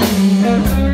time.